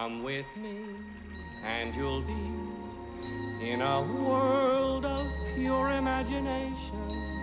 Come with me, and you'll be in a world of pure imagination.